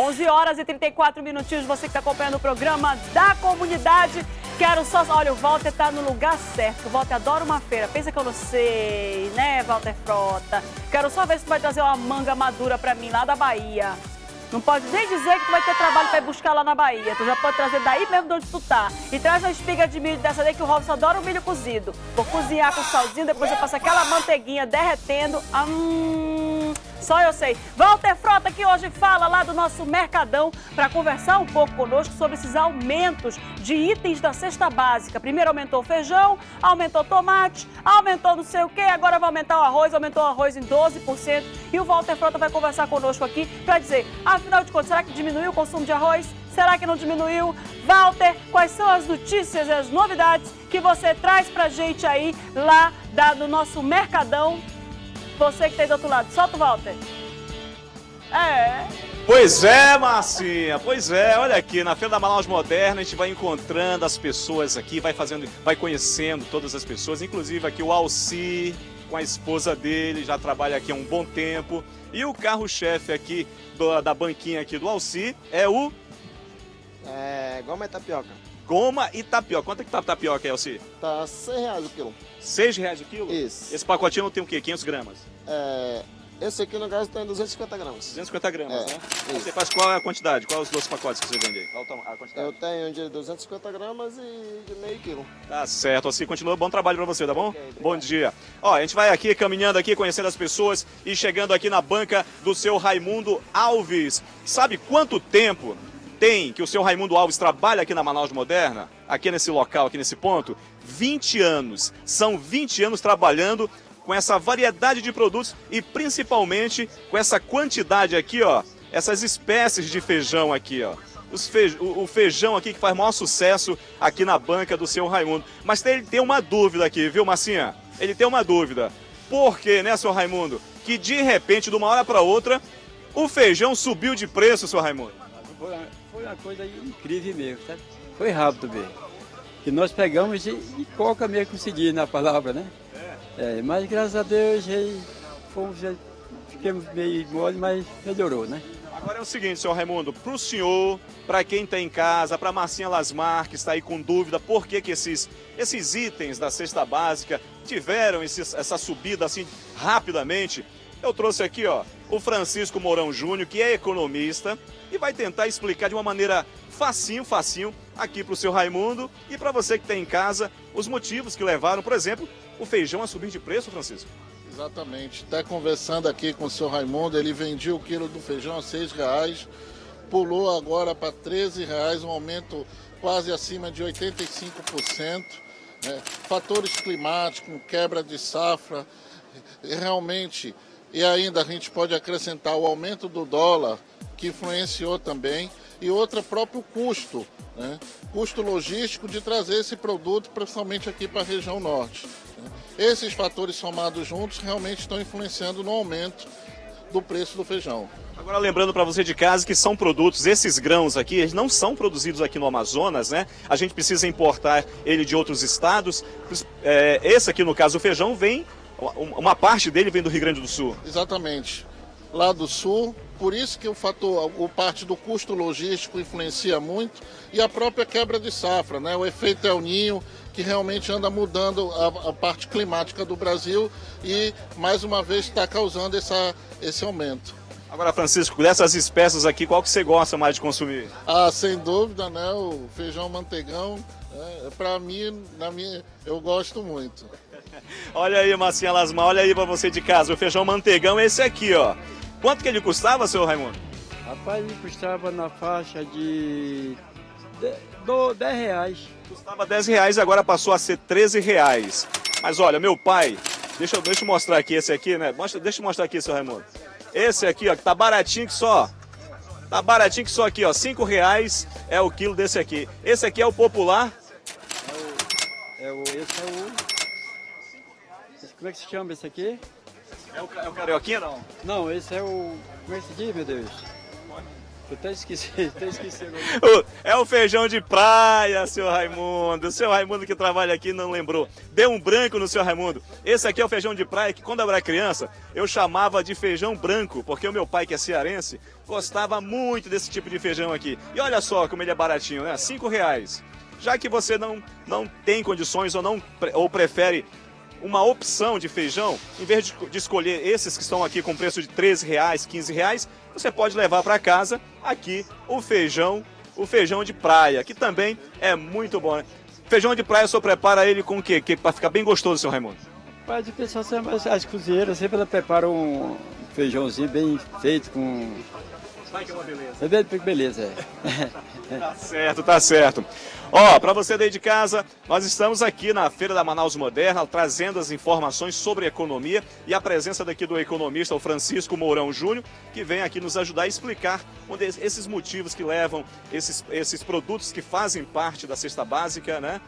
11 horas e 34 minutinhos, você que está acompanhando o programa da comunidade. Quero só. Olha, o Walter tá no lugar certo. O Walter adora uma feira. Pensa que eu não sei, né, Walter Frota? Quero só ver se tu vai trazer uma manga madura para mim lá da Bahia. Não pode nem dizer que tu vai ter trabalho para ir buscar lá na Bahia. Tu já pode trazer daí mesmo de onde tu tá. E traz uma espiga de milho dessa daí que o Robson adora o milho cozido. Vou cozinhar com salzinho, depois eu passo aquela manteiguinha derretendo. Hum, só eu sei. Walter Frota que hoje fala lá do nosso Mercadão para conversar um pouco conosco sobre esses aumentos de itens da cesta básica. Primeiro aumentou o feijão, aumentou tomate, aumentou não sei o que, agora vai aumentar o arroz, aumentou o arroz em 12%. E o Walter Frota vai conversar conosco aqui para dizer, afinal de contas, será que diminuiu o consumo de arroz? Será que não diminuiu? Walter, quais são as notícias e as novidades que você traz pra gente aí lá da, do nosso Mercadão você que está aí do outro lado. Solta o Walter. É. Pois é, Marcinha, pois é, olha aqui, na Feira da Manaus Moderna a gente vai encontrando as pessoas aqui, vai fazendo, vai conhecendo todas as pessoas, inclusive aqui o Alci, com a esposa dele, já trabalha aqui há um bom tempo. E o carro-chefe aqui do, da banquinha aqui do Alci é o... É, goma e tapioca. Goma e tapioca. Quanto é que tá a tapioca aí, Alci? Tá 100 reais o quilo. 6 reais o quilo? Isso. Esse pacotinho tem o quê? 500 gramas? É, esse aqui no caso tem 250 gramas. 250 gramas, É, né? isso. Você faz qual é a quantidade? Quais os dois pacotes que você vende aí? Qual a quantidade? Eu tenho de 250 gramas e de meio quilo. Tá certo, assim continua. Bom trabalho pra você, tá bom? Ok, obrigado. bom dia. Ó, a gente vai aqui caminhando aqui, conhecendo as pessoas e chegando aqui na banca do seu Raimundo Alves. Sabe quanto tempo tem que o seu Raimundo Alves trabalha aqui na Manaus Moderna? Aqui nesse local, aqui nesse ponto? 20 anos. São 20 anos trabalhando com essa variedade de produtos e principalmente com essa quantidade aqui, ó, essas espécies de feijão aqui, ó. O feijão aqui que faz maior sucesso aqui na banca do seu Raimundo. Mas ele tem uma dúvida aqui, viu, Marcinha? Ele tem uma dúvida. Por que, né, seu Raimundo? Que de repente, de uma hora para outra, o feijão subiu de preço, seu Raimundo. Foi uma, coisa incrível mesmo, sabe? Foi rápido mesmo. Que nós pegamos e, e coca mesmo conseguir na palavra, né? É, mas graças a Deus fomos, ficamos meio mole, mas melhorou, né? Agora é o seguinte, senhor Raimundo, para o senhor, para quem está em casa, para Marcinha Lasmar, que está aí com dúvida por que, que esses, esses itens da cesta básica tiveram essa subida assim rapidamente, eu trouxe aqui ó, o Francisco Mourão Júnior, que é economista, e vai tentar explicar de uma maneira facinho, facinho, aqui para o seu Raimundo e para você que está em casa, os motivos que levaram, por exemplo, o feijão a subir de preço, Francisco. Exatamente. Até conversando aqui com o seu Raimundo, ele vendia o quilo do feijão a seis reais, pulou agora para 13 reais, um aumento quase acima de 85%. né? Fatores climáticos, quebra de safra, realmente. E ainda a gente pode acrescentar o aumento do dólar, que influenciou também, e outra próprio custo, né? custo logístico de trazer esse produto, principalmente aqui para a região norte. né? Esses fatores somados juntos realmente estão influenciando no aumento do preço do feijão. Agora lembrando para você de casa que são produtos, esses grãos aqui, eles não são produzidos aqui no Amazonas, né? A gente precisa importar ele de outros estados. É, esse aqui, no caso, o feijão, vem, uma parte dele vem do Rio Grande do Sul. Exatamente. Lá do sul, por isso que o fator, o parte do custo logístico influencia muito e a própria quebra de safra, né? O efeito El Ninho que realmente anda mudando a, a parte climática do Brasil e mais uma vez está causando essa, esse aumento. Agora, Francisco, dessas espécies aqui, qual que você gosta mais de consumir? Ah, sem dúvida, né? O feijão manteigão, né? para mim, na minha, eu gosto muito. Olha aí, Marcinha Lasmar, olha aí para você de casa, o feijão manteigão é esse aqui, ó. Quanto que ele custava, seu Raimundo? Rapaz, ele custava na faixa de do 10 reais. Custava 10 reais, agora passou a ser 13 reais. Mas olha, meu pai, deixa eu, deixa eu mostrar aqui esse aqui, né? Mostra, deixa eu mostrar aqui, seu Raimundo. Esse aqui, ó, que tá baratinho que só. Tá baratinho que só aqui, ó. 5 reais é o quilo desse aqui. Esse aqui é o popular. É o, esse é o. Como é que se chama esse aqui? É o, é o carioquinha, não? Não, esse é o. Como é que se diz, meu Deus? Eu até esqueci, até esqueci agora. É o feijão de praia, seu Raimundo. O seu Raimundo que trabalha aqui não lembrou. Deu um branco no seu Raimundo. Esse aqui é o feijão de praia que quando eu era criança eu chamava de feijão branco, porque o meu pai, que é cearense, gostava muito desse tipo de feijão aqui. E olha só como ele é baratinho, né? Cinco reais. Já que você não, não tem condições ou, não, ou prefere uma opção de feijão, em vez de, de escolher esses que estão aqui com preço de 13 reais, 15 reais, você pode levar para casa aqui o feijão, o feijão de praia, que também é muito bom. Né? Feijão de praia, senhor prepara ele com o quê? Que para ficar bem gostoso, seu Raimundo. De pessoal, as, as cozinheiras sempre ela prepara um feijãozinho bem feito com. Vai que é uma beleza. É Beleza, é. Tá certo, tá certo. Ó, para você daí de casa, nós estamos aqui na Feira da Manaus Moderna, trazendo as informações sobre economia e a presença daqui do economista, o Francisco Mourão Júnior, que vem aqui nos ajudar a explicar onde esses motivos que levam esses, esses produtos que fazem parte da cesta básica, né?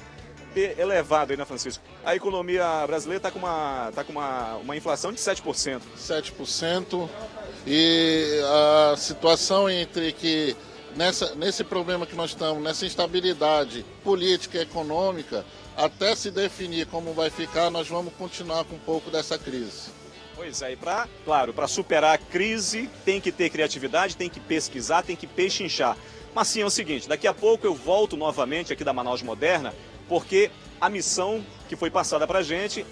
ter elevado aí, né, Francisco? A economia brasileira está com, uma, tá com uma, uma inflação de 7%. 7%. E a situação entre que nessa, nesse problema que nós estamos, nessa instabilidade política e econômica, até se definir como vai ficar, nós vamos continuar com um pouco dessa crise. Pois é, e para, claro, para superar a crise tem que ter criatividade, tem que pesquisar, tem que pechinchar. Mas sim, é o seguinte, daqui a pouco eu volto novamente aqui da Manaus Moderna, porque a missão que foi passada para gente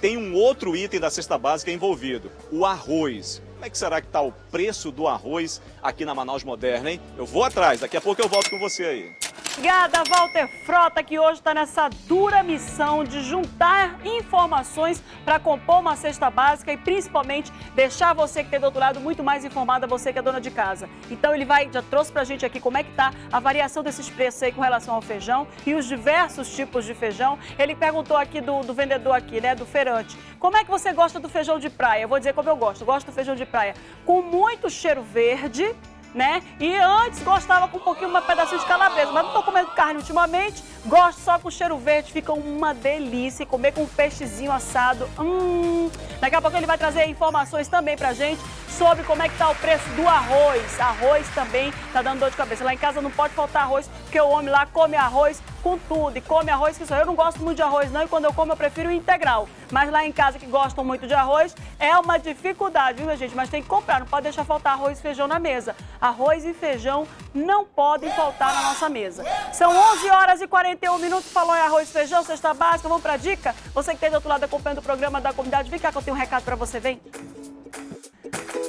tem um outro item da cesta básica envolvido, o arroz. Como é que será que está o preço do arroz aqui na Manaus Moderna, hein? Eu vou atrás, daqui a pouco eu volto com você aí. Obrigada, Walter Frota, que hoje está nessa dura missão de juntar informações para compor uma cesta básica e principalmente deixar você que tem do outro lado muito mais informada, você que é dona de casa. Então ele vai, já trouxe para a gente aqui como é que está a variação desses preços aí com relação ao feijão e os diversos tipos de feijão. Ele perguntou aqui do, do vendedor aqui, né, do feirante, como é que você gosta do feijão de praia? Eu vou dizer como eu gosto. Eu gosto do feijão de praia com muito cheiro verde, né? E antes gostava com um pouquinho, uma pedacinho de calabresa, mas não tô comendo carne ultimamente. Gosto só com cheiro verde, fica uma delícia. E comer com um peixezinho assado. Hum. Daqui a pouco ele vai trazer informações também pra gente sobre como é que tá o preço do arroz. Arroz também tá dando dor de cabeça. Lá em casa não pode faltar arroz, porque o homem lá come arroz com tudo e come arroz que só eu não gosto muito de arroz não e quando eu como eu prefiro integral. Mas lá em casa que gostam muito de arroz é uma dificuldade, viu, minha gente? Mas tem que comprar, não pode deixar faltar arroz e feijão na mesa. Arroz e feijão não podem faltar na nossa mesa. São 11 horas e 41 minutos, falou em arroz e feijão, cesta básica, vamos pra dica? Você que tem do outro lado acompanhando o programa da comunidade, vem cá que eu tenho um recado pra você, vem.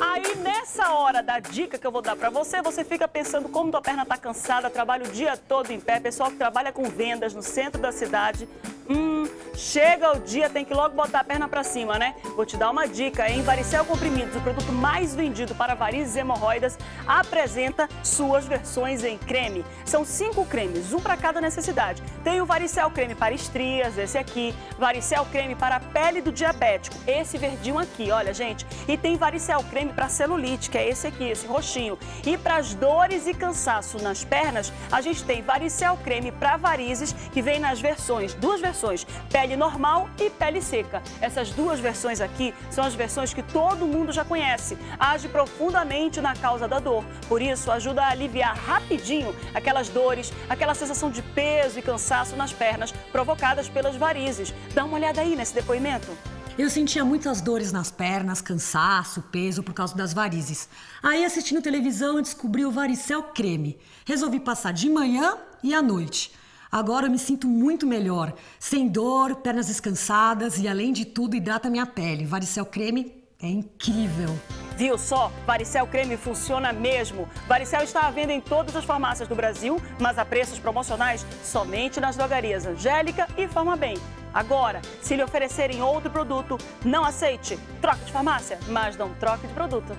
Aí, nessa hora da dica que eu vou dar pra você, você fica pensando como tua perna tá cansada, trabalha o dia todo em pé, pessoal que trabalha com vendas no centro da cidade. Hum, chega o dia, tem que logo botar a perna pra cima, né? Vou te dar uma dica, hein? Varicel Comprimidos, o produto mais vendido para varizes e hemorroidas, apresenta suas versões em creme. São cinco cremes, um para cada necessidade. Tem o Varicel Creme para estrias, esse aqui. Varicel Creme para a pele do diabético, esse verdinho aqui, olha, gente. E tem Varicel Creme para celulite, que é esse aqui, esse roxinho. E para as dores e cansaço nas pernas, a gente tem Varicel Creme para varizes, que vem nas versões, duas versões, pele normal e pele seca. Essas duas versões aqui são as versões que todo mundo já conhece. Age profundamente na causa da dor. Por isso, ajuda a aliviar rapidinho aquelas dores, aquela sensação de peso e cansaço nas pernas provocadas pelas varizes. Dá uma olhada aí nesse depoimento. Eu sentia muitas dores nas pernas, cansaço, peso por causa das varizes. Aí, assistindo televisão, eu descobri o Varicel Creme. Resolvi passar de manhã e à noite. Agora eu me sinto muito melhor, sem dor, pernas descansadas e, além de tudo, hidrata minha pele. Varicel Creme é incrível. Viu só? Varicel Creme funciona mesmo. Varicel está à venda em todas as farmácias do Brasil, mas a preços promocionais somente nas drogarias Angélica e Forma Bem. Agora, se lhe oferecerem outro produto, não aceite. Troque de farmácia, mas não troque de produto.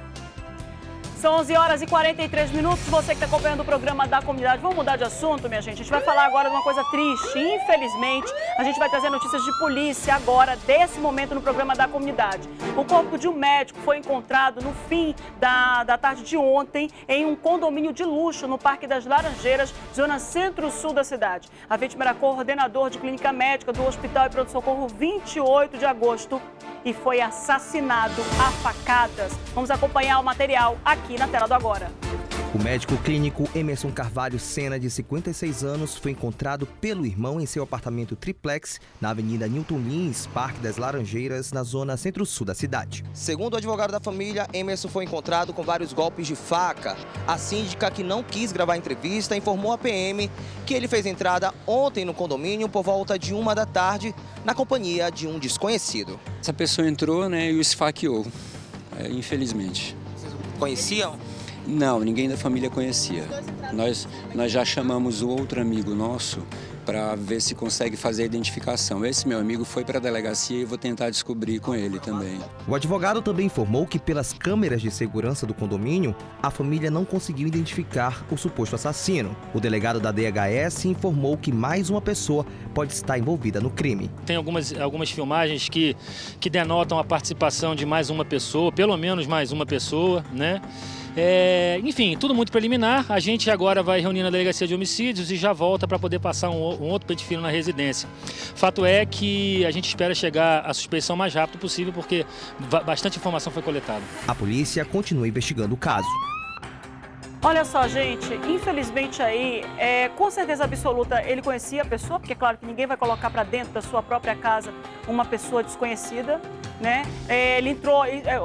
São 11 horas e 43 minutos. Você que está acompanhando o programa da comunidade, vamos mudar de assunto, minha gente. A gente vai falar agora de uma coisa triste. Infelizmente, a gente vai trazer notícias de polícia agora, desse momento no programa da comunidade. O corpo de um médico foi encontrado no fim da, da tarde de ontem em um condomínio de luxo no Parque das Laranjeiras, zona centro-sul da cidade. A vítima era coordenador de clínica médica do Hospital e Pronto Socorro 28 de agosto e foi assassinado a facadas. Vamos acompanhar o material aqui na tela do Agora. O médico clínico Emerson Carvalho Sena, de 56 anos, foi encontrado pelo irmão em seu apartamento triplex na Avenida Newton Lins, Parque das Laranjeiras, na zona centro-sul da cidade. Segundo o advogado da família, Emerson foi encontrado com vários golpes de faca. A síndica, que não quis gravar a entrevista, informou à PM que ele fez entrada ontem no condomínio por volta de uma da tarde, na companhia de um desconhecido. Essa pessoa entrou né, e o esfaqueou, é, infelizmente. Conheciam? Não, ninguém da família conhecia. Nós, nós já chamamos o outro amigo nosso para ver se consegue fazer a identificação. Esse meu amigo foi para a delegacia e vou tentar descobrir com ele também. O advogado também informou que, pelas câmeras de segurança do condomínio, a família não conseguiu identificar o suposto assassino. O delegado da DHS informou que mais uma pessoa pode estar envolvida no crime. Tem algumas, algumas filmagens que, que denotam a participação de mais uma pessoa, pelo menos mais uma pessoa, né? É, enfim, tudo muito preliminar. A gente agora vai reunir na delegacia de homicídios e já volta para poder passar um, um outro pente fino na residência. Fato é que a gente espera chegar à suspeição o mais rápido possível, porque bastante informação foi coletada. A polícia continua investigando o caso. Olha só, gente, infelizmente aí, é, com certeza absoluta, ele conhecia a pessoa, porque é claro que ninguém vai colocar para dentro da sua própria casa uma pessoa desconhecida, né? É, ele entrou, é, o,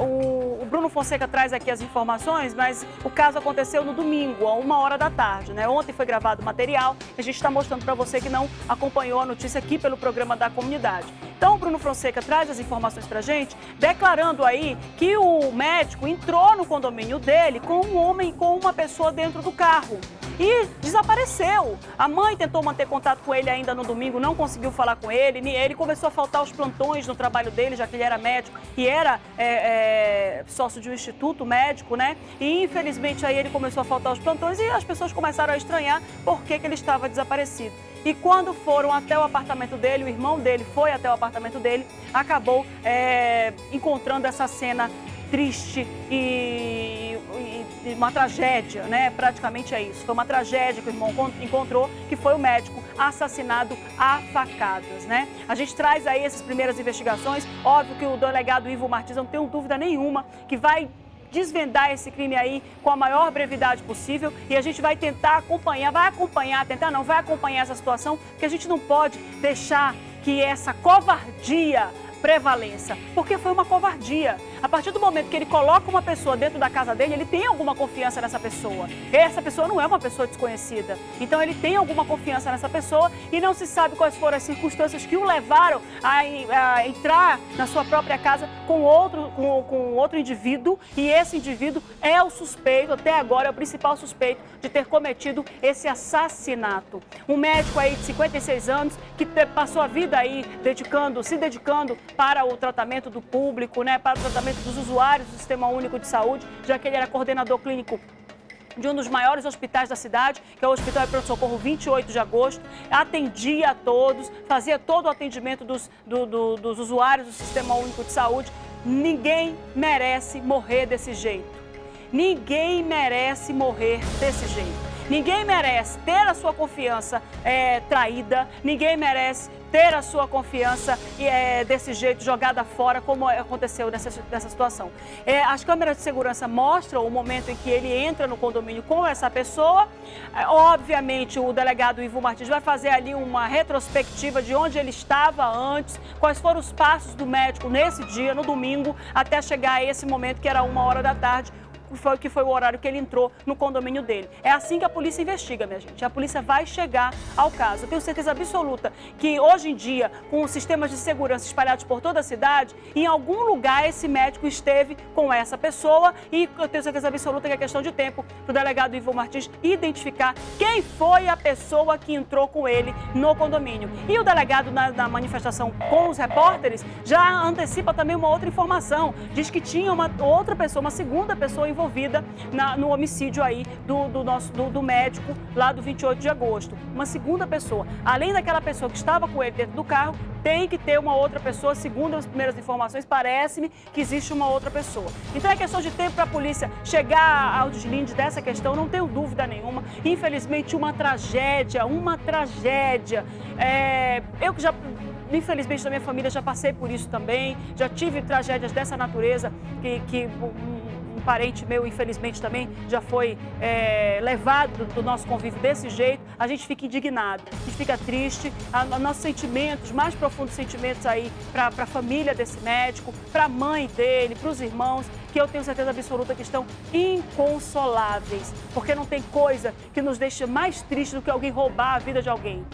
o, Bruno Fonseca traz aqui as informações, mas o caso aconteceu no domingo, a uma hora da tarde, né? Ontem foi gravado o material, a gente está mostrando para você que não acompanhou a notícia aqui pelo programa da comunidade. Então, Bruno Fonseca traz as informações para gente, declarando aí que o médico entrou no condomínio dele com um homem, com uma pessoa dentro do carro e desapareceu. A mãe tentou manter contato com ele ainda no domingo, não conseguiu falar com ele. Ele começou a faltar os plantões no trabalho dele, já que ele era médico e era é, é, sócio de um instituto médico, né? E infelizmente aí ele começou a faltar os plantões e as pessoas começaram a estranhar por que, que ele estava desaparecido. E quando foram até o apartamento dele, o irmão dele foi até o apartamento dele, acabou é, encontrando essa cena triste e, e, uma tragédia, né? Praticamente é isso. Foi uma tragédia que o irmão encontrou, que foi o médico assassinado a facadas, né? A gente traz aí essas primeiras investigações. Óbvio que o delegado Ivo Martins não tem dúvida nenhuma que vai desvendar esse crime aí com a maior brevidade possível e a gente vai tentar acompanhar, vai acompanhar, tentar não, vai acompanhar essa situação, porque a gente não pode deixar que essa covardia prevaleça, porque foi uma covardia. A partir do momento que ele coloca uma pessoa dentro da casa dele, ele tem alguma confiança nessa pessoa. Essa pessoa não é uma pessoa desconhecida. Então ele tem alguma confiança nessa pessoa e não se sabe quais foram as circunstâncias que o levaram a, a entrar na sua própria casa com outro, com, com outro indivíduo e esse indivíduo é o suspeito, até agora é o principal suspeito de ter cometido esse assassinato. Um médico aí de 56 anos que passou a vida aí dedicando, se dedicando para o tratamento do público, né, para o tratamento dos usuários do Sistema Único de Saúde, já que ele era coordenador clínico de um dos maiores hospitais da cidade, que é o Hospital de Pronto Socorro 28 de agosto, atendia a todos, fazia todo o atendimento dos, do, do, dos usuários do Sistema Único de Saúde. Ninguém merece morrer desse jeito. Ninguém merece morrer desse jeito. Ninguém merece ter a sua confiança é, traída, ninguém merece ter a sua confiança é, desse jeito jogada fora, como aconteceu nessa, nessa situação. É, as câmeras de segurança mostram o momento em que ele entra no condomínio com essa pessoa. É, obviamente, o delegado Ivo Martins vai fazer ali uma retrospectiva de onde ele estava antes, quais foram os passos do médico nesse dia, no domingo, até chegar a esse momento que era uma hora da tarde, foi, que foi o horário que ele entrou no condomínio dele. É assim que a polícia investiga, minha gente. A polícia vai chegar ao caso. Eu tenho certeza absoluta que hoje em dia, com os sistemas de segurança espalhados por toda a cidade, em algum lugar esse médico esteve com essa pessoa e eu tenho certeza absoluta que é questão de tempo para o delegado Ivo Martins identificar quem foi a pessoa que entrou com ele no condomínio. E o delegado, na, na manifestação com os repórteres, já antecipa também uma outra informação. Diz que tinha uma outra pessoa, uma segunda pessoa envolvida na, no homicídio aí do, do nosso do, do, médico lá do 28 de agosto. Uma segunda pessoa. Além daquela pessoa que estava com ele dentro do carro, tem que ter uma outra pessoa, segundo as primeiras informações, parece-me que existe uma outra pessoa. Então é questão de tempo para a polícia chegar ao deslinde dessa questão, não tenho dúvida nenhuma. Infelizmente, uma tragédia, uma tragédia. É, eu que já infelizmente na minha família já passei por isso também, já tive tragédias dessa natureza que, que um parente meu, infelizmente, também já foi é, levado do, nosso convívio desse jeito, a gente fica indignado, a gente fica triste, a, a nossos sentimentos, mais profundos sentimentos aí para a família desse médico, para a mãe dele, para os irmãos, que eu tenho certeza absoluta que estão inconsoláveis, porque não tem coisa que nos deixe mais triste do que alguém roubar a vida de alguém.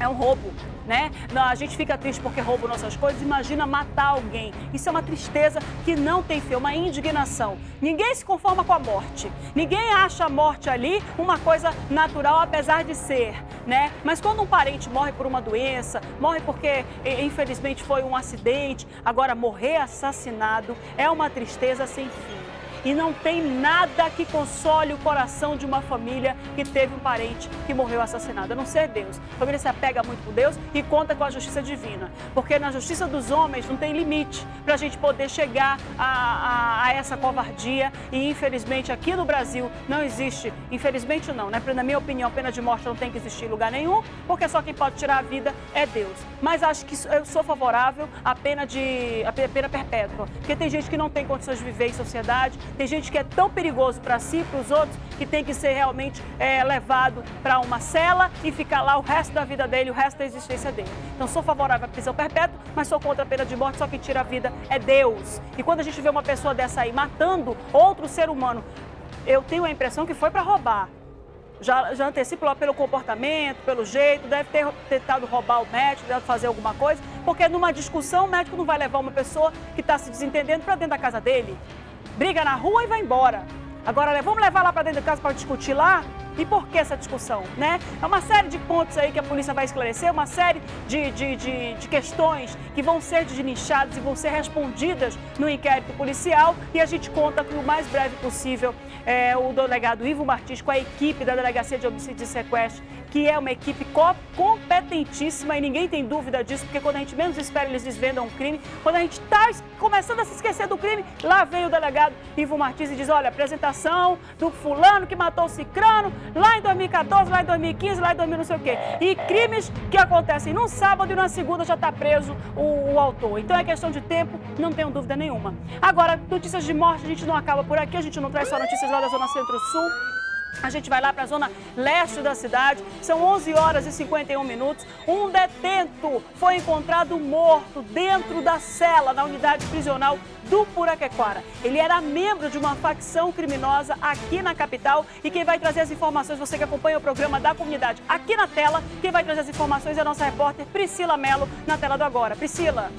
É um roubo né? A gente fica triste porque roubam nossas coisas, imagina matar alguém. Isso é uma tristeza que não tem fim, é uma indignação. Ninguém se conforma com a morte. Ninguém acha a morte ali uma coisa natural, apesar de ser, né? Mas quando um parente morre por uma doença, morre porque infelizmente foi um acidente, agora morrer assassinado é uma tristeza sem fim. E não tem nada que console o coração de uma família que teve um parente que morreu assassinado, a não ser Deus. A família se apega muito com Deus e conta com a justiça divina. Porque na justiça dos homens não tem limite para a gente poder chegar a, a, a, essa covardia. E infelizmente aqui no Brasil não existe, infelizmente não, né? Na minha opinião, pena de morte não tem que existir em lugar nenhum, porque só quem pode tirar a vida é Deus. Mas acho que eu sou favorável à pena de à pena perpétua. Porque tem gente que não tem condições de viver em sociedade, tem gente que é tão perigoso para si para os outros que tem que ser realmente é, levado para uma cela e ficar lá o resto da vida dele, o resto da existência dele. Então sou favorável à prisão perpétua, mas sou contra a pena de morte, só quem tira a vida é Deus. E quando a gente vê uma pessoa dessa aí matando outro ser humano, eu tenho a impressão que foi para roubar. Já, já antecipo lá pelo comportamento, pelo jeito, deve ter tentado roubar o médico, deve fazer alguma coisa, porque numa discussão o médico não vai levar uma pessoa que está se desentendendo para dentro da casa dele briga na rua e vai embora. Agora, vamos levar lá para dentro de casa para discutir lá? E por que essa discussão, né? É uma série de pontos aí que a polícia vai esclarecer, uma série de, de, de, de questões que vão ser desnichadas e vão ser respondidas no inquérito policial e a gente conta que o mais breve possível é, o delegado Ivo Martins com a equipe da Delegacia de Homicídio e Sequestro que é uma equipe competentíssima e ninguém tem dúvida disso, porque quando a gente menos espera eles desvendam um crime, quando a gente está começando a se esquecer do crime, lá vem o delegado Ivo Martins e diz, olha, apresentação do fulano que matou o cicrano lá em 2014, lá em 2015, lá em 2000 não sei o quê. E crimes que acontecem num sábado e na segunda já está preso o, o autor. Então é questão de tempo, não tenho dúvida nenhuma. Agora, notícias de morte, a gente não acaba por aqui, a gente não traz só notícias lá da Zona Centro-Sul. A gente vai lá para a zona leste da cidade, são 11 horas e 51 minutos. Um detento foi encontrado morto dentro da cela na unidade prisional do Puraquequara. Ele era membro de uma facção criminosa aqui na capital e quem vai trazer as informações, você que acompanha o programa da comunidade aqui na tela, quem vai trazer as informações é a nossa repórter Priscila Mello na tela do Agora. Priscila.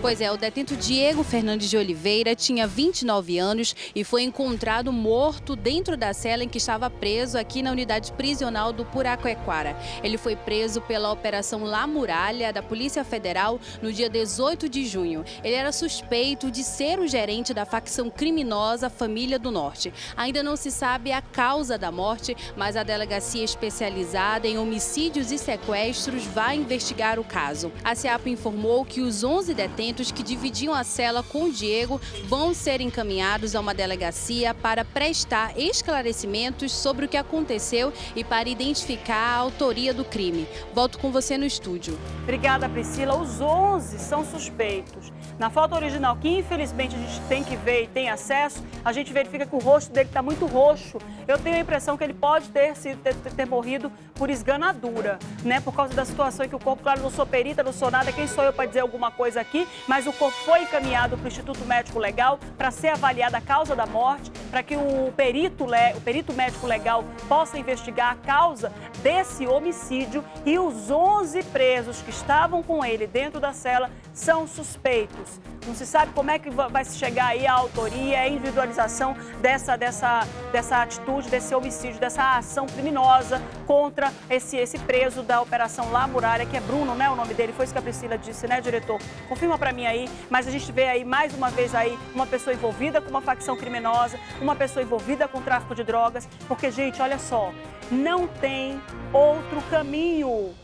Pois é, o detento Diego Fernandes de Oliveira tinha 29 anos e foi encontrado morto dentro da cela em que estava preso aqui na unidade prisional do Puraquequara. Ele foi preso pela Operação La Muralha da Polícia Federal no dia 18 de junho. Ele era suspeito de ser o gerente da facção criminosa Família do Norte. Ainda não se sabe a causa da morte, mas a delegacia especializada em homicídios e sequestros vai investigar o caso. A SEAP informou que os 11 detentos que dividiam a cela com o Diego vão ser encaminhados a uma delegacia para prestar esclarecimentos sobre o que aconteceu e para identificar a autoria do crime. Volto com você no estúdio. Obrigada, Priscila. Os 11 são suspeitos. Na foto original, que infelizmente a gente tem que ver e tem acesso, a gente verifica que o rosto dele está muito roxo. Eu tenho a impressão que ele pode ter, ter, ter morrido por esganadura, né? Por causa da situação em que o corpo, claro, não sou perita, não sou nada, quem sou eu para dizer alguma coisa aqui, mas o corpo foi encaminhado para o Instituto Médico Legal para ser avaliada a causa da morte, para que o perito, o perito médico legal possa investigar a causa desse homicídio e os 11 presos que estavam com ele dentro da cela são suspeitos. Não se sabe como é que vai se chegar aí a autoria, a individualização dessa, dessa, dessa atitude, desse homicídio, dessa ação criminosa contra esse, esse preso da Operação La Muralha, que é Bruno, né? O nome dele, foi isso que a Priscila disse, né, diretor? Confirma para mim aí, mas a gente vê aí mais uma vez aí uma pessoa envolvida com uma facção criminosa, uma pessoa envolvida com tráfico de drogas, porque, gente, olha só, não tem outro caminho.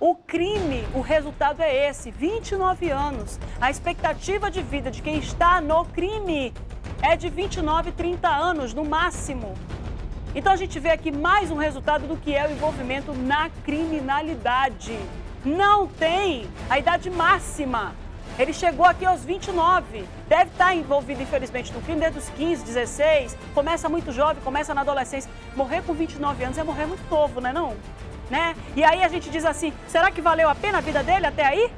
O crime, o resultado é esse: 29 anos. A expectativa de vida de quem está no crime é de 29, 30 anos no máximo. Então a gente vê aqui mais um resultado do que é o envolvimento na criminalidade. Não tem a idade máxima Ele chegou aqui aos 29, deve estar envolvido, infelizmente, no crime desde os 15, 16, começa muito jovem, começa na adolescência. Morrer com 29 anos é morrer muito novo, né não? Né? E aí a gente diz assim, será que valeu a pena a vida dele até aí?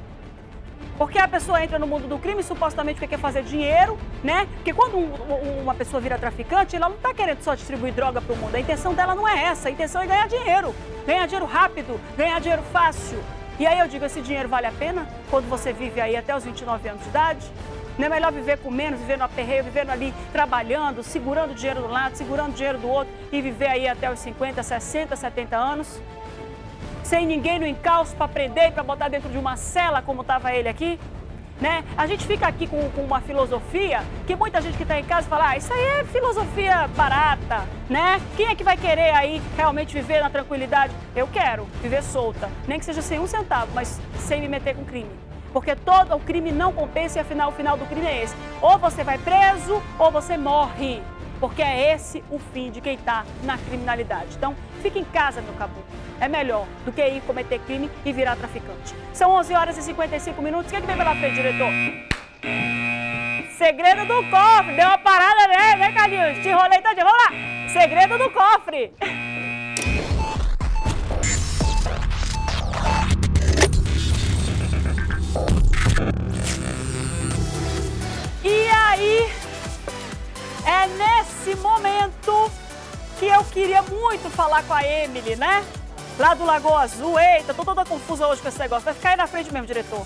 Porque a pessoa entra no mundo do crime supostamente porque quer fazer dinheiro, né? Porque quando um, uma pessoa vira traficante, ela não está querendo só distribuir droga para o mundo. A intenção dela não é essa. A intenção é ganhar dinheiro. Ganhar dinheiro rápido, ganhar dinheiro fácil. E aí eu digo, esse dinheiro vale a pena quando você vive aí até os 29 anos de idade? Não é melhor viver com menos, viver no aperreio, vivendo ali, trabalhando, segurando dinheiro do lado, segurando dinheiro do outro e viver aí até os 50, 60, 70 anos? Sem ninguém no encalço para prender e para botar dentro de uma cela, como estava ele aqui. Né? A gente fica aqui com, com, uma filosofia que muita gente que está em casa fala, ah, isso aí é filosofia barata, né? Quem é que vai querer aí realmente viver na tranquilidade? Eu quero viver solta, nem que seja sem um centavo, mas sem me meter com crime. Porque todo o crime não compensa e afinal o final do crime é esse. Ou você vai preso ou você morre. Porque é esse o fim de quem está na criminalidade. Então, fique em casa, meu caboclo é melhor do que ir cometer crime e virar traficante. São 11 horas e 55 minutos. O que, é que vem pela frente, diretor? Segredo do cofre. Deu uma parada, né, né Carlinhos? Te enrolei todinho. Vamos lá. Segredo do cofre. E aí, é nesse momento que eu queria muito falar com a Emily, né? Lá do Lagoa Azul. Eita, tô toda confusa hoje com esse negócio. Vai ficar aí na frente mesmo, diretor.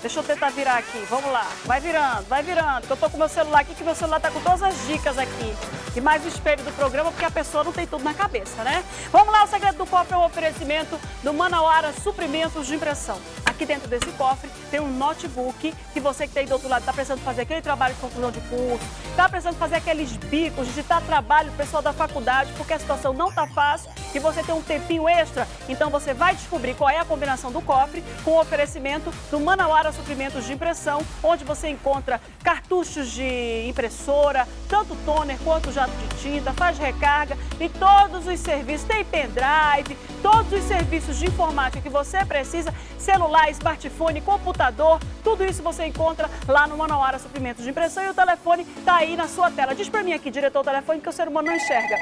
Deixa eu tentar virar aqui. Vamos lá. Vai virando, vai virando. Que eu tô com meu celular aqui, que meu celular tá com todas as dicas aqui. E mais o espelho do programa, porque a pessoa não tem tudo na cabeça, né? Vamos lá, o segredo do cofre é um oferecimento do Manauara Suprimentos de Impressão. Aqui dentro desse cofre tem um notebook que você que tem do outro lado está precisando fazer aquele trabalho de conclusão de curso, está precisando fazer aqueles bicos, digitar trabalho pessoal da faculdade, porque a situação não está fácil e você tem um tempinho extra. Então você vai descobrir qual é a combinação do cofre com o oferecimento do Manauara Suprimentos de Impressão, onde você encontra cartuchos de impressora, tanto toner quanto jato de tinta, faz recarga e todos os serviços, tem pendrive, todos os serviços de informática que você precisa, celular, smartphone, computador, tudo isso você encontra lá no Manauara Suprimentos de Impressão e o telefone está aí na sua tela. Diz para mim aqui, diretor, o telefone que o ser humano não enxerga.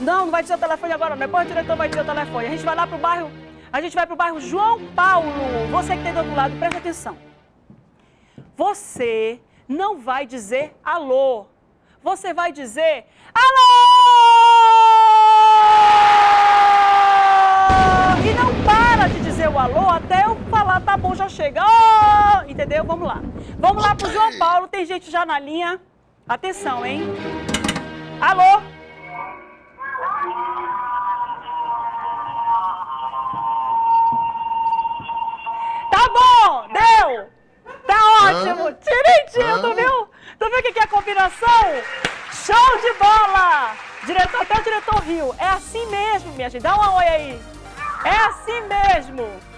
Não, não vai dizer o telefone agora, não. Depois o diretor vai dizer o telefone. A gente vai lá pro bairro, a gente vai pro bairro João Paulo. Você que tem do outro lado, presta atenção. Você não vai dizer alô. Você vai dizer alô! Alô até eu falar, tá bom, já chega. Oh! Entendeu? Vamos lá. Vamos lá pro João Paulo, tem gente já na linha. Atenção, hein? Alô? Tá bom, deu. Tá ótimo. Direitinho, tu viu? Tu viu o que é a combinação? Show de bola! Diretor, até o diretor riu. É assim mesmo, minha gente. Dá um oi aí. É assim mesmo.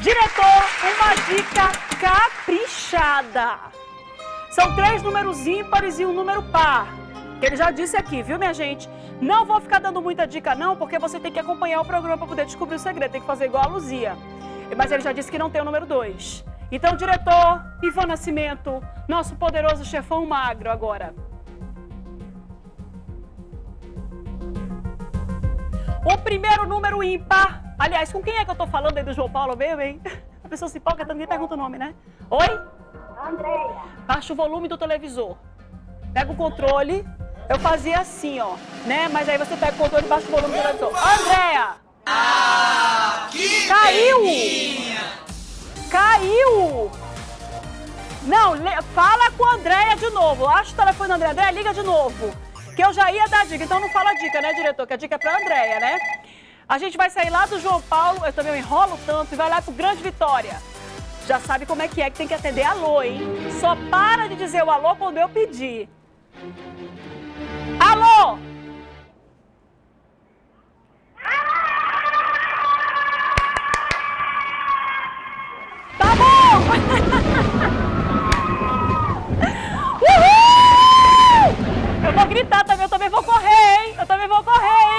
Diretor, uma dica caprichada. São três números ímpares e um número par. Que ele já disse aqui, viu, minha gente? Não vou ficar dando muita dica, não, porque você tem que acompanhar o programa para poder descobrir o segredo. Tem que fazer igual a Luzia. Mas ele já disse que não tem o número dois. Então, diretor, Ivan Nascimento, nosso poderoso chefão magro agora. O primeiro número ímpar. Aliás, com quem é que eu tô falando aí do João Paulo mesmo, hein? A pessoa se empolga, ninguém pergunta o nome, né? Oi? Andréia. Baixa o volume do televisor. Pega o controle. Eu fazia assim, ó, né? Mas aí você pega o controle e baixa o volume do televisor. Andréia! Ah, que Caiu! peninha. Caiu! Não, fala com a Andréia de novo. Acha o telefone da Andréia. Andréia, liga de novo. Que eu já ia dar dica. Então não fala dica, né, diretor? Que a dica é pra Andréia, né? A gente vai sair lá do João Paulo, eu também enrolo tanto, e vai lá pro Grande Vitória. Já sabe como é que é que tem que atender alô, hein? Só para de dizer o alô quando eu pedir. Alô! Tá bom! Uhul! Eu vou gritar também, eu também vou correr, hein? Eu também vou correr, hein?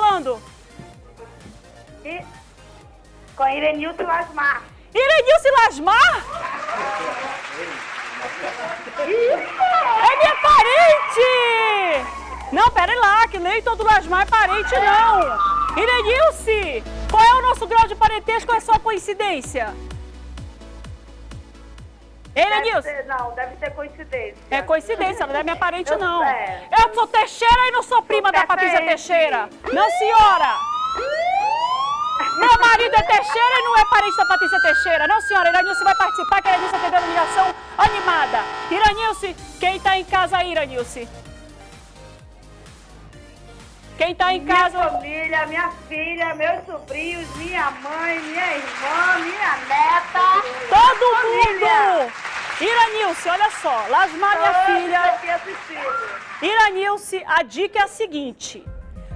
falando? E... Com Irenilce Lasmar. Irenilce Lasmar? é minha parente! Não, pera lá, que nem todo Lasmar é parente, não. Irenilce, qual é o nosso grau de parentesco? É só coincidência? Irenilce. Deve ser, não, deve ser coincidência. É coincidência, não é minha parente, Eu- não. é. Eu sou Teixeira e não sou prima da Patrícia. Teixeira. Não, senhora. Meu marido é Teixeira e não é parente da Patrícia Teixeira. Não, senhora. Iranilce vai participar, que a Iranilce tem denominação animada. Iranilce, quem tá em casa aí, Iranilce? Quem tá em casa... Minha família, minha filha, meus sobrinhos, minha mãe, minha irmã, minha neta. Todo Família. mundo! Iranilce, olha só. Lasmar, minha filha... Iranilce, a dica é a seguinte: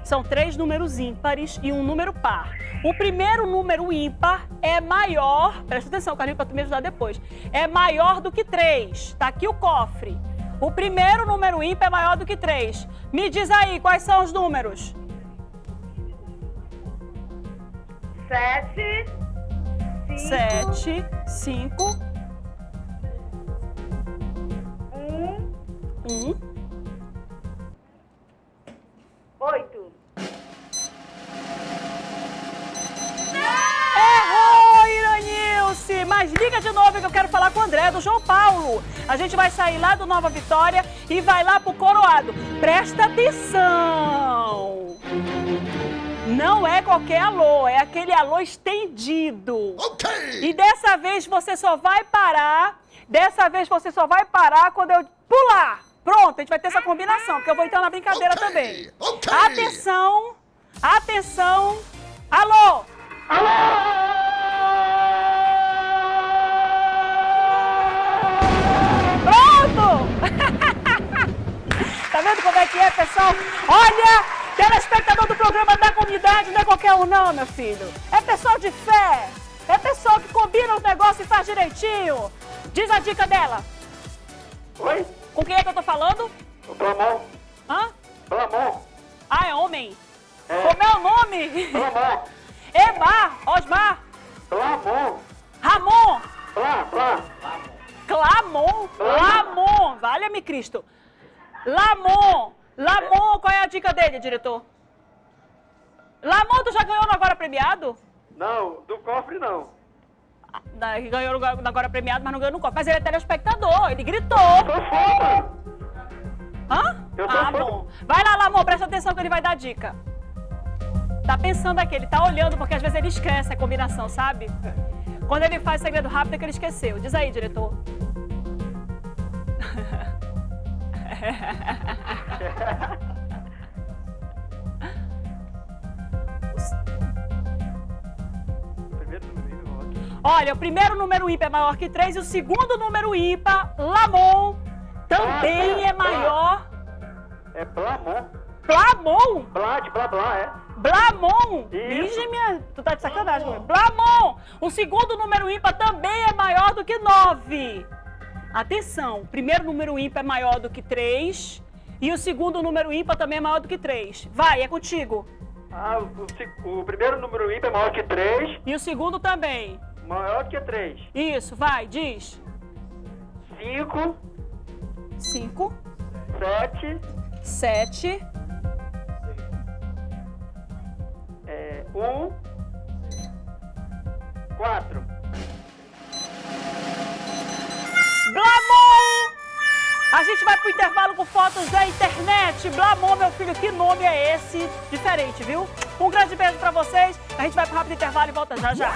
são três números ímpares e um número par. O primeiro número ímpar é maior, presta atenção, Carlinhos, para tu me ajudar depois. É maior do que três. Tá aqui o cofre. O primeiro número ímpar é maior do que 3. Me diz aí, quais são os números? 7, 5, 7, 5, 1, 1. André do João Paulo. A gente vai sair lá do Nova Vitória e vai lá pro Coroado. Presta atenção! Não é qualquer alô, é aquele alô estendido. Ok! E dessa vez você só vai parar, dessa vez você só vai parar quando eu pular. Pronto, a gente vai ter essa combinação, porque eu vou entrar na brincadeira também. Atenção! Atenção! Alô! É é, pessoal? Olha, telespectador do programa da comunidade não é qualquer um não, meu filho. É pessoal de fé. É pessoal que combina os negócios e faz direitinho. Diz a dica dela. Oi? Com quem é que eu tô falando? O. Hã? Blamon. Ah, é homem? É. Como é o nome? Blamon. Emar, Osmar, Blamon. Ramon, Blá, blá. Clamon, Lamon, valha-me Cristo. Lamon, Lamon, qual é a dica dele, diretor? Lamon, tu já ganhou no Agora Premiado? Não, do cofre não. Da- Ganhou no Agora Premiado, mas não ganhou no copo. Mas ele é telespectador, ele gritou. Sou fã. Hã? Eu sou ah, fã. bom. Vai lá, Lamon, presta atenção que ele vai dar dica. Tá pensando aqui, ele tá olhando, porque às vezes ele esquece a combinação, sabe? Quando ele faz segredo rápido é que ele esqueceu. Diz aí, diretor. Olha, o primeiro número ímpar é maior que 3 e o segundo número ímpar, Lamon, também é maior. É Blamon. Blamon? Blá, de blá, blá, é. Blamon! Virgem minha, tu tá de sacanagem comigo. Blamon! O segundo número ímpar também é maior do que 9. Atenção, o primeiro número ímpar é maior do que 3 e o segundo número ímpar também é maior do que 3. Vai, é contigo. Ah, o, o primeiro número ímpar é maior que 3. E o segundo também. Maior que 3. Isso, vai, diz. 5, 5, 7, 7, é, 1, 4. A gente vai pro intervalo com fotos da internet. Blamon, meu filho, que nome é esse? Diferente, viu? Um grande beijo pra vocês. A gente vai pro rápido intervalo e volta já já.